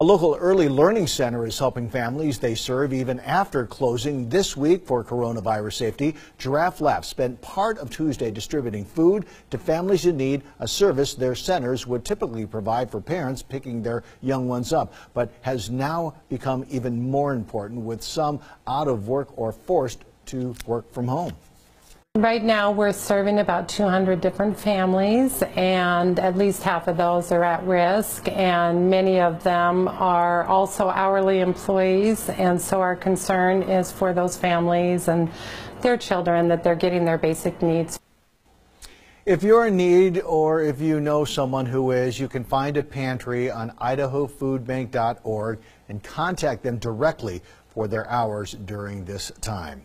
A local early learning center is helping families they serve even after closing this week for coronavirus safety. Giraffe Laugh spent part of Tuesday distributing food to families in need, a service their centers would typically provide for parents picking their young ones up, but has now become even more important with some out of work or forced to work from home. Right now, we're serving about 200 different families, and at least half of those are at risk, and many of them are also hourly employees, and so our concern is for those families and their children that they're getting their basic needs. If you're in need or if you know someone who is, you can find a pantry on idahofoodbank.org and contact them directly for their hours during this time.